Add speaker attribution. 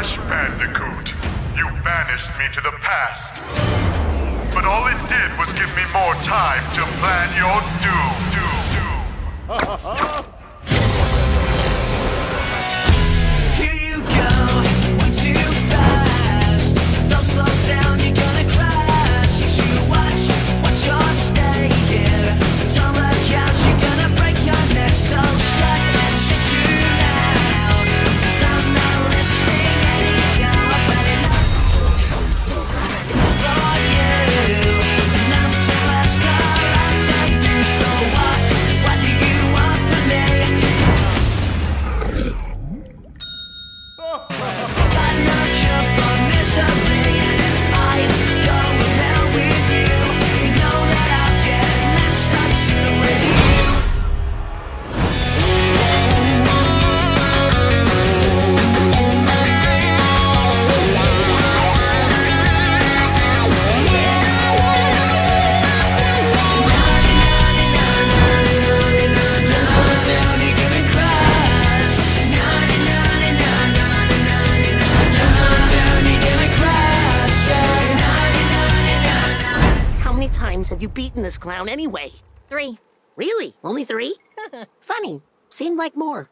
Speaker 1: Crash Bandicoot, you banished me to the past. But all it did was give me more time to plan your doom. doom, doom.
Speaker 2: many times have you beaten this clown anyway?
Speaker 3: Three.
Speaker 2: Really? Only three? Funny. Seemed like more.